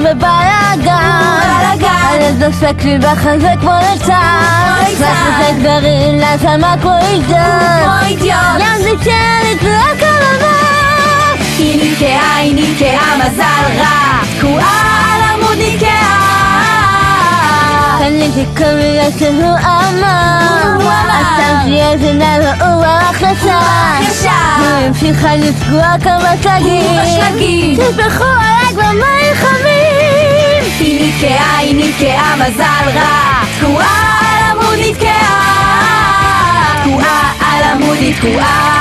בבלאגן בלאגן. הלב דופק לי בחזה כמו. רק עושה דברים לשמה כמו כמו אידיוט. ילדי צ'רית רק המוח היא נתקעה, היא נתקעה, מזל רע תקועה על עמוד נתקעה קורייה שלו אמר הוא אמר. הסתם שיהיה זינה והוא הלך לשם ישר היא המשיכה לפגוע כמה בשלגים. תשפכו עליי כבר מים חמים היא נתקעה, היא נתקעה, מזל רע. תקועה על עמוד נתקעה. תקועה על עמוד נתקעה